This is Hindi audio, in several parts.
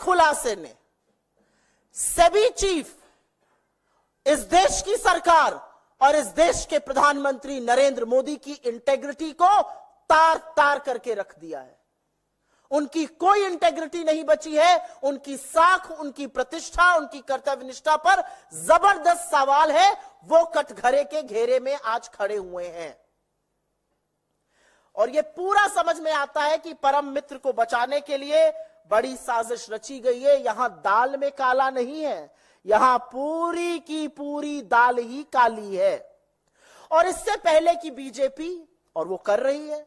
खुलासे ने सेबी चीफ इस देश की सरकार और इस देश के प्रधानमंत्री नरेंद्र मोदी की इंटेग्रिटी को तार तार करके रख दिया है। उनकी कोई इंटेग्रिटी नहीं बची है। उनकी साख, उनकी प्रतिष्ठा, उनकी कर्तव्य निष्ठा पर ज़बरदस्त सवाल है। वो कटघरे के घेरे में आज खड़े हुए हैं। और ये पूरा समझ में आता है कि परम मित्र को बचाने के लिए बड़ी साजिश रची गई है, यहाँ दाल में काला नहीं है, यहाँ पूरी की पूरी दाल ही काली है। और इससे पहले की बीजेपी, और वो कर रही है,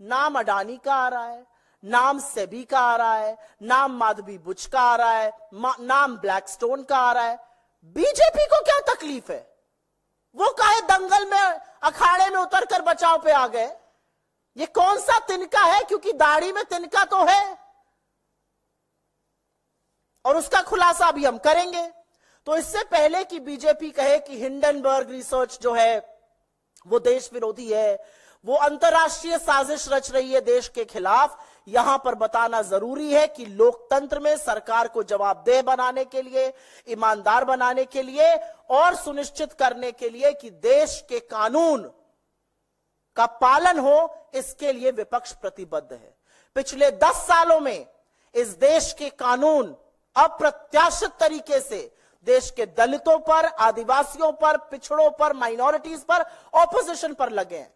नाम अडानी का आ रहा है, नाम सेबी का आ रहा है, नाम माधवी बुच का आ रहा है नाम ब्लैकस्टोन का आ रहा है, बीजेपी को क्या तकलीफ़ है? वो काहे दंगल में, अखाड़े में उतर कर बचाव पे आ गए? ये कौन सा तिनका है? क्योंकि दाढ़ी में तिनका तो है। और उसका खुलासा अभी हम करेंगे। तो इससे पहले कि बीजेपी कहे कि हिंडनबर्ग रिसर्च जो है, वो देश विरोधी है, वो अंतर्राष्ट्रीय साजिश रच रही है देश के खिलाफ, यहाँ पर बताना ज़रूरी है कि लोकतंत्र में सरकार को जवाबदेह बनाने के लिए, ईमानदार बनाने के लिए और सुनिश्चित करने के लिए कि देश के कानून का पालन हो, इसके लिए विपक्ष प्रतिबद्ध है। पिछले दस सालों में इस देश के कानून अप्रत्याशित तरीके से देश के दलितों पर, आदिवासियों पर, पिछड़ों पर माइनॉरिटीज पर ऑपोजिशन पर लगे हैं।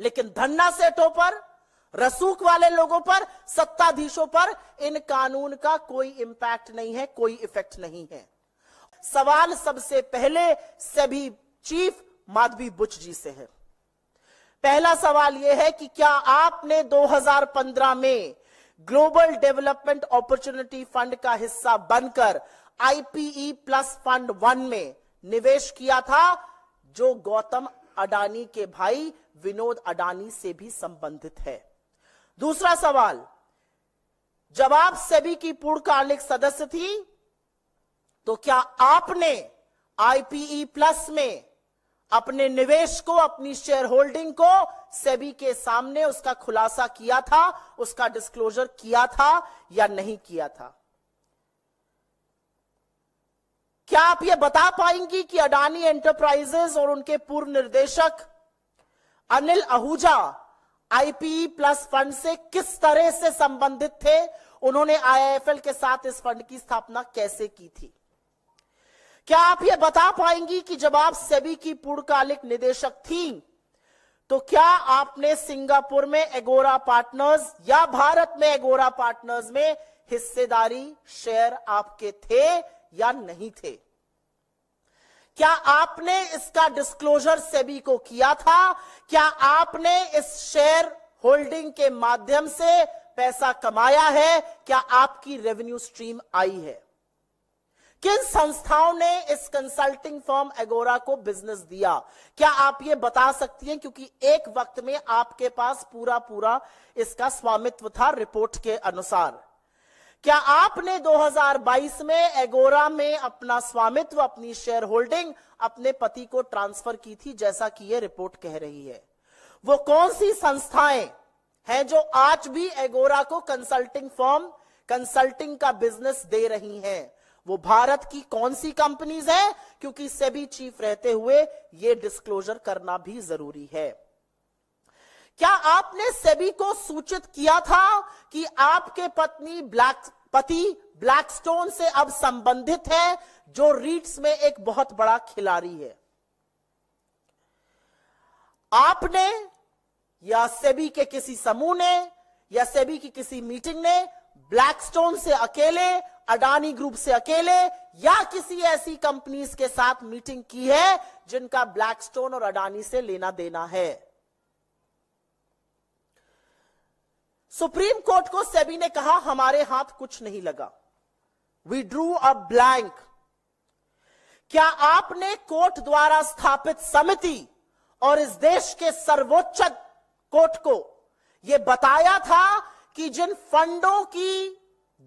लेकिन धन्ना सेठों पर, रसूख वाले लोगों पर, सत्ताधीशों पर इन कानून का कोई इंपैक्ट नहीं है, कोई इफ़ेक्ट नहीं है। सवाल सबसे पहले सभी चीफ माधवी बुच जी से है। पहला सवाल यह है कि क्या आपने 2015 में ग्लोबल डेवलपमेंट अपॉर्चुनिटी फंड का हिस्सा बनकर आईपीई प्लस फंड वन में निवेश किया था, जो गौतम अडानी के भाई विनोद अडानी से भी संबंधित है। दूसरा सवाल, जब आप सेबी की पूर्णकालिक सदस्य थी तो क्या आपने आईपीई प्लस में अपने निवेश को, अपनी शेयर होल्डिंग को सेबी के सामने उसका खुलासा किया था, उसका डिस्क्लोजर किया था या नहीं किया था? क्या आप यह बता पाएँगी कि अडानी एंटरप्राइजेस और उनके पूर्व निर्देशक Anil Ahuja IPE plus fund से किस तरह से संबंधित थे? उन्होंने आईआईएफएल के साथ इस फंड की स्थापना कैसे की थी? क्या आप यह बता पाएँगी कि जब आप सेबी की पूर्णकालिक निदेशक थी तो क्या आपने सिंगापुर में एगोरा पार्टनर्स या भारत में एगोरा पार्टनर्स में हिस्सेदारी, शेयर आपके थे या नहीं थे? क्या आपने इसका डिस्क्लोजर सेबी को किया था? क्या आपने इस शेयर होल्डिंग के माध्यम से पैसा कमाया है? क्या आपकी रेवेन्यू स्ट्रीम आई है? किन संस्थाओं ने इस कंसल्टिंग फॉर्म एगोरा को बिज़नेस दिया? क्या आप ये बता सकती हैं? क्योंकि एक वक्त में आपके पास पूरा पूरा इसका स्वामित्व था रिपोर्ट के अनुसार। क्या आपने 2022 में एगोरा में अपना स्वामित्व, अपनी शेयर होल्डिंग अपने पति को ट्रांसफ़र की थी, जैसा कि यह रिपोर्ट कह रही है? वो कौन सी संस्थाएँ हैं जो आज भी एगोरा को कंसल्टिंग फॉर्म कंसल्टिंग का बिज़नेस दे रही हैं? वो भारत की कौन सी कंपनीज़ है? क्योंकि सेबी चीफ रहते हुए ये डिस्क्लोजर करना भी ज़रूरी है। क्या आपने सेबी को सूचित किया था कि आपके पत्नी ब्लैक, पति ब्लैकस्टोन से अब संबंधित है, जो रीट्स में एक बहुत बड़ा खिलाड़ी है? आपने या सेबी के किसी समूह ने या सेबी की किसी मीटिंग ने ब्लैकस्टोन से अकेले अडानी ग्रुप से अकेले या किसी ऐसी कंपनीज़ के साथ मीटिंग की है जिनका ब्लैकस्टोन और अडानी से लेना देना है। सुप्रीम कोर्ट को सेबी ने कहा, हमारे हाथ कुछ नहीं लगा। वी ड्रू अ ब्लैंक क्या आपने कोर्ट द्वारा स्थापित समिति और इस देश के सर्वोच्च कोर्ट को यह बताया था कि जिन फंडों की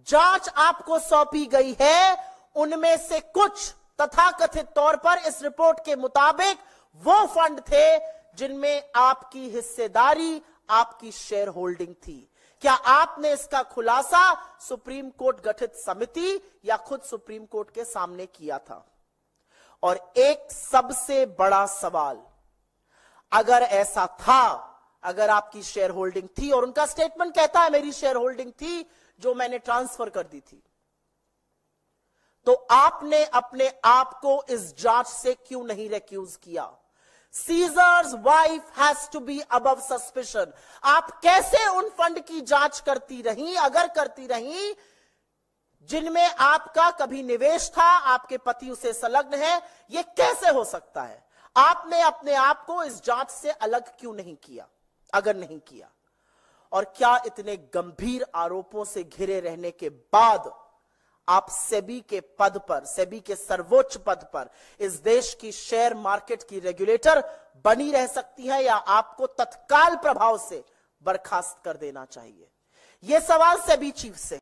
जाँच आपको सौंपी गई है। उनमें से कुछ तथाकथित तौर पर इस रिपोर्ट के मुताबिक वो फंड थे जिनमें आपकी हिस्सेदारी, आपकी शेयर होल्डिंग थी। क्या आपने इसका खुलासा सुप्रीम कोर्ट गठित समिति या खुद सुप्रीम कोर्ट के सामने किया था? और एक सबसे बड़ा सवाल, अगर ऐसा था, अगर आपकी शेयर होल्डिंग थी और उनका स्टेटमेंट कहता है मेरी शेयर होल्डिंग थी जो मैंने ट्रांसफ़र कर दी थी। तो आपने अपने आप को इस जाँच से क्यों नहीं रेक्यूज किया? Caesar's wife has to be above suspicion आप कैसे उन फंड की जाँच करती रही, अगर करती रही, जिनमें आपका कभी निवेश था, आपके पति उसे संलग्न है यह कैसे हो सकता है? आपने अपने आप को इस जाँच से अलग क्यों नहीं किया? अगर नहीं किया। और क्या इतने गंभीर आरोपों से घिरे रहने के बाद आप सेबी के पद पर, सेबी के सर्वोच्च पद पर इस देश की शेयर मार्केट की रेगुलेटर बनी रह सकती है या आपको तत्काल प्रभाव से बर्खास्त कर देना चाहिए? यह सवाल सेबी चीफ से।